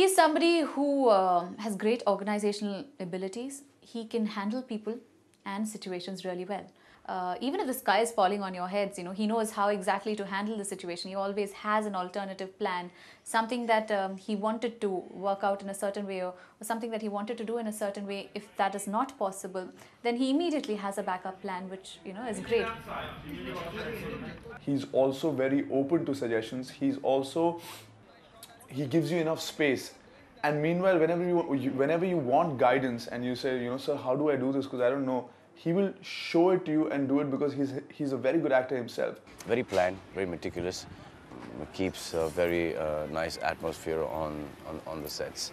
He's somebody who uh, has great organizational abilities. He can handle people and situations really well. Uh, even if the sky is falling on your heads, you know, he knows how exactly to handle the situation. He always has an alternative plan, something that um, he wanted to work out in a certain way or, or something that he wanted to do in a certain way. If that is not possible, then he immediately has a backup plan, which, you know, is great. He's also very open to suggestions. He's also he gives you enough space. And meanwhile, whenever you, whenever you want guidance and you say, you know, sir, how do I do this? Because I don't know. He will show it to you and do it because he's he's a very good actor himself. Very planned, very meticulous. Keeps a very uh, nice atmosphere on, on, on the sets.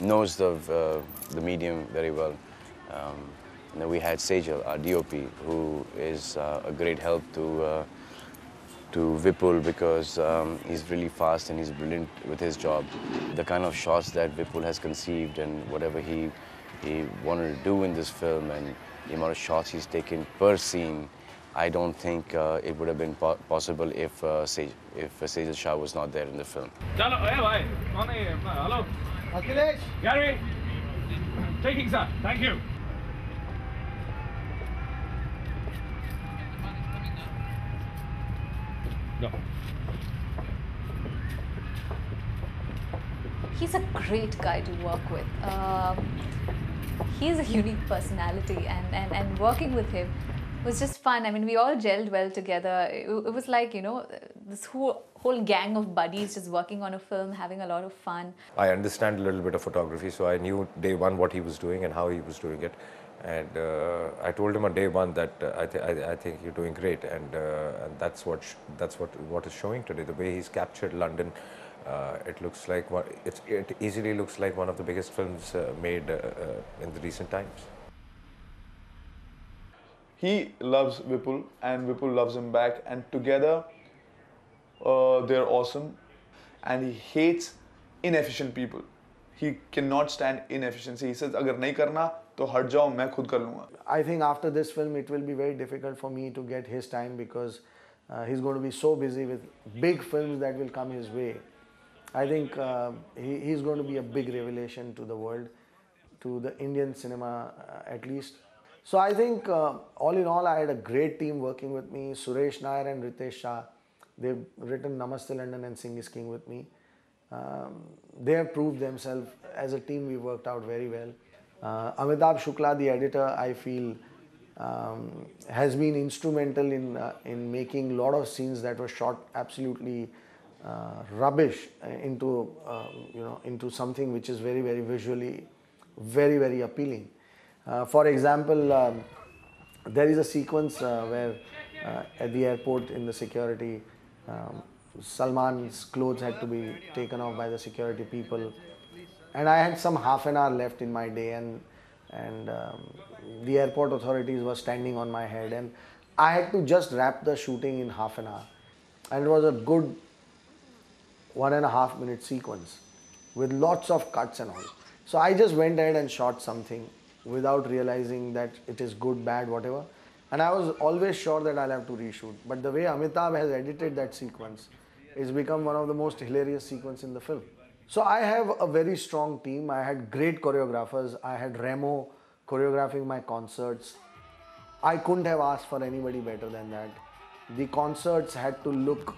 Knows the uh, the medium very well. Um, and then we had Sejal, our DOP, who is uh, a great help to uh, to Vipul because um, he's really fast and he's brilliant with his job. The kind of shots that Vipul has conceived and whatever he, he wanted to do in this film and the amount of shots he's taken per scene, I don't think uh, it would have been po possible if uh, if uh, Sejal Shah was not there in the film. Hello, hello. Taking, sir. Thank you. Go He's a great guy to work with. Um, he's a unique personality, and, and, and working with him was just fun. I mean, we all gelled well together. It, it was like, you know, this whole, whole gang of buddies just working on a film, having a lot of fun. I understand a little bit of photography, so I knew day one what he was doing and how he was doing it. And uh, I told him on day one that uh, I, th I, I, think you're doing great, and, uh, and that's what that's what what is showing today. The way he's captured London, uh, it looks like it easily looks like one of the biggest films uh, made uh, in the recent times. He loves Vipul, and Vipul loves him back, and together they're awesome. And he hates inefficient people He cannot stand inefficiency. He says, "अगर नहीं करना तो हट जाओ मैं खुद कर लूँगा." I think after this film, it will be very difficult for me to get his time because uh, he's going to be so busy with big films that will come his way. I think uh, he, he's going to be a big revelation to the world, to the Indian cinema uh, at least. So I think uh, all in all, I had a great team working with me. Suresh Nair and Ritesh Shah, they've written Namaste London and Sing is King with me. Um, they have proved themselves as a team. We worked out very well. Uh, Amitabh Shukla, the editor, I feel um, has been instrumental in uh, in making a lot of scenes that were shot absolutely uh, rubbish into uh, you know into something which is very very visually very very appealing. Uh, for example, um, there is a sequence uh, where uh, at the airport in the security, um, Salman's clothes had to be taken off by the security people, and I had some half an hour left in my day, and and um, the airport authorities were standing on my head, and I had to just wrap the shooting in half an hour, and it was a good one and a half minute sequence with lots of cuts and all. So I just went ahead and shot something without realizing that it is good, bad, whatever. And I was always sure that I'll have to reshoot. But the way Amitabh has edited that sequence, it's become one of the most hilarious sequence in the film. So I have a very strong team. I had great choreographers. I had Remo choreographing my concerts. I couldn't have asked for anybody better than that. The concerts had to look,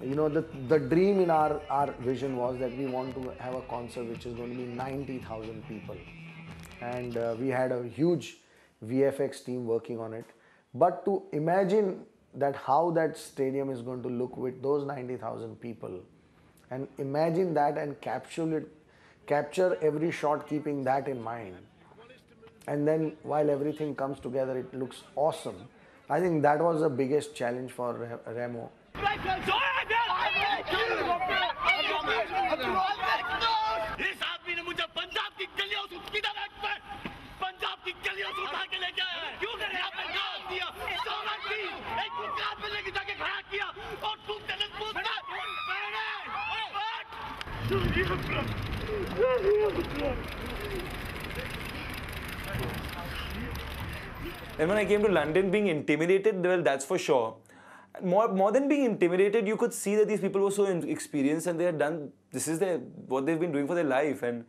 you know, the, the dream in our, our vision was that we want to have a concert which is going to be 90,000 people. And uh, we had a huge VFX team working on it. But to imagine that how that stadium is going to look with those 90,000 people and imagine that and capture it, capture every shot keeping that in mind. And then while everything comes together, it looks awesome. I think that was the biggest challenge for Re- Remo. And when I came to London, being intimidated, well, that's for sure. More, more than being intimidated, you could see that these people were so experienced and they had done this is their what they've been doing for their life, and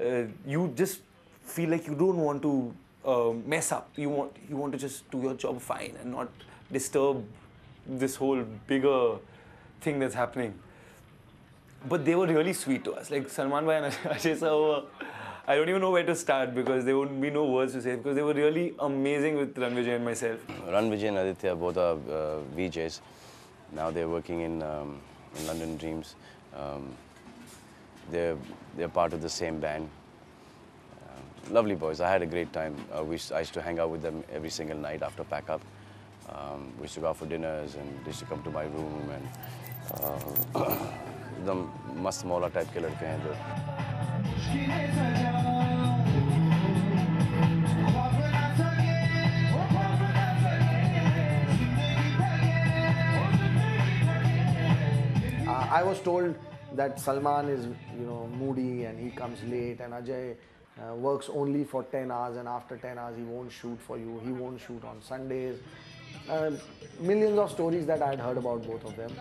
uh, you just feel like you don't want to uh, mess up. You want you want to just do your job fine and not disturb this whole bigger thing that's happening. But they were really sweet to us. Like Salman Bhai and Ajay sir were, I don't even know where to start because there wouldn't be no words to say because they were really amazing with Ranvijay and myself. Ran Vijay and Aditya both are uh, VJs. Now they're working in, um, in London Dreams. Um, they're, they're part of the same band. Um, lovely boys. I had a great time. Uh, we, I used to hang out with them every single night after pack up. Um, we used to go out for dinners and they used to come to my room and uh, एकदम मस्त मौला type के लड़के हैं जो Uh, I was told that Salman is, you know, moody and he comes late, and Ajay uh, works only for 10 hours, and after 10 hours he won't shoot for you. He won't shoot on Sundays. Uh, millions of stories that I had heard about both of them.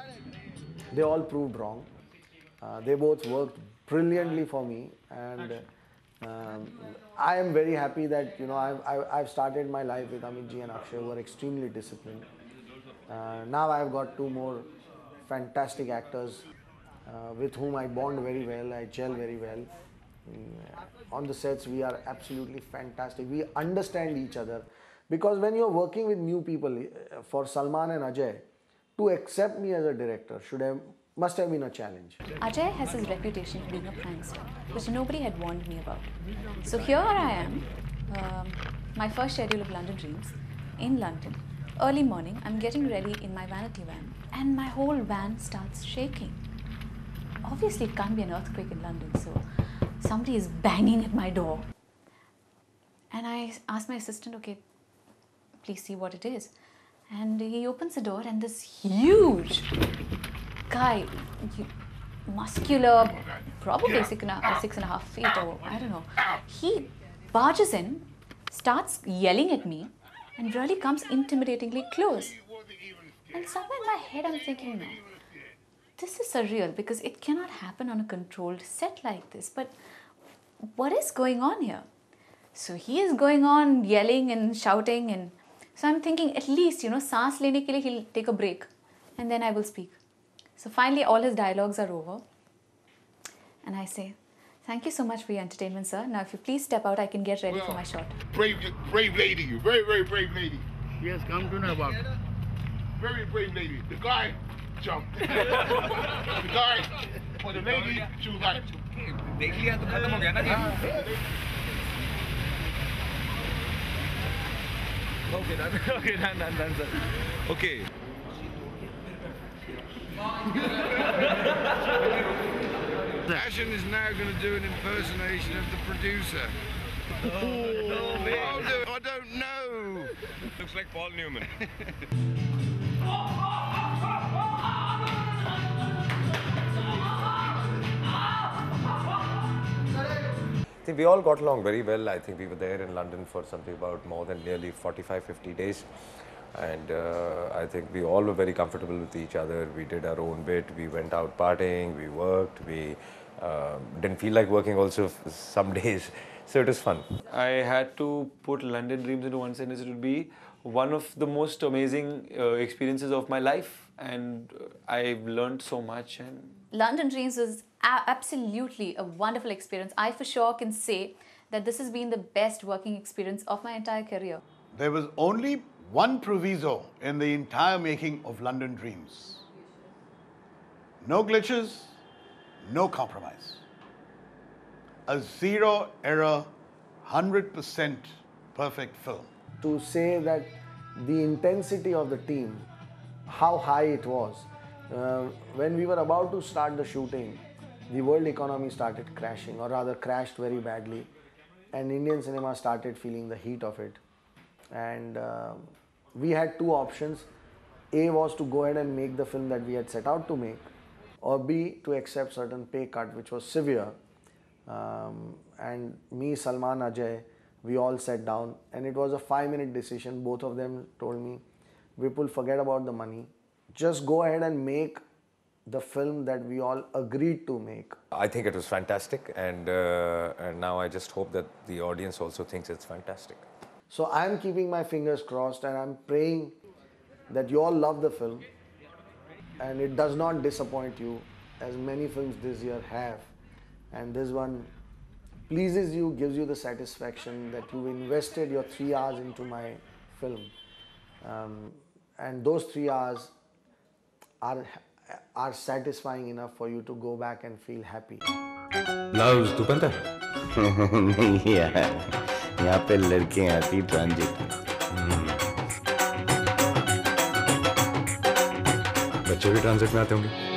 They all proved wrong. Uh, they both worked brilliantly for me, and um, I am very happy that you know I've, I've, I've started my life with Amit ji and Akshay, who are extremely disciplined. Uh, now I've got two more fantastic actors uh, with whom I bond very well, I gel very well. Mm, on the sets, we are absolutely fantastic. We understand each other because when you're working with new people, uh, for Salman and Ajay, to accept me as a director should have must have been a challenge. Ajay has his reputation for being a prankster, which nobody had warned me about. So here I am, um, my first schedule of London Dreams in London. Early morning, I'm getting ready in my vanity van, and my whole van starts shaking. Obviously, it can't be an earthquake in London, so somebody is banging at my door. And I ask my assistant, okay, please see what it is. And he opens the door, and this huge guy, you- muscular, probably six and, a, six and a half feet, or I don't know. He barges in, starts yelling at me, and really comes intimidatingly close. And somewhere in my head, I'm thinking, no, this is surreal because it cannot happen on a controlled set like this. But what is going on here? So he is going on yelling and shouting, and so I'm thinking at least you know, saans lene ke liye he'll take a break, and then I will speak. So finally, all his dialogues are over, and I say, "Thank you so much for your entertainment, sir. Now, if you please step out, I can get ready for my shot." Brave, brave lady, you very, very brave lady. Yes, come to know about. Very brave lady. The guy jumped. the guy, for the lady, she was like, देख लिया तो खत्म हो गया ना जी Okay, done. Okay, done, done, done, sir. Okay. Asin is now going to do an impersonation of the producer. Oh, I'll do it. I don't know. Looks like Paul Newman. I think we all got along very well. I think we were there in London for something about more than nearly 45, 50 days. And uh, I think we all were very comfortable with each other. We did our own bit. We went out partying, we worked, we uh, didn't feel like working also f- some days. So it was fun. I had to put London Dreams into one sentence. It would be one of the most amazing uh, experiences of my life, and uh, I've learned so much. And London Dreams was absolutely a wonderful experience. I for sure can say that this has been the best working experience of my entire career. There was only one proviso in the entire making of London Dreams no glitches, no compromise. A zero error, 100% perfect film. to say that the intensity of the team, how high it was. Uh, when we were about to start the shooting, the world economy started crashing, or rather, crashed very badly, and Indian cinema started feeling the heat of it. And uh, we had two options A was to go ahead and make the film that we had set out to make, or B to accept certain pay cut, which was severe. Um, and me, Salman, Ajay, we all sat down, and it was a five minute decision. Both of them told me, Vipul, forget about the money. Just go ahead and make the film that we all agreed to make. I think it was fantastic, and uh, and now I just hope that the audience also thinks it's fantastic. So I'm keeping my fingers crossed and I'm praying that you all love the film and it does not disappoint you as many films this year have. And this one pleases you, gives you the satisfaction that you invested your three hours into my film. Um, and those three hours are, are satisfying enough for you to go back and feel happy. Loves Dupanta? नहीं यार यहाँ पे लड़कियाँ आती transit बच्चे भी transit में आते होंगे।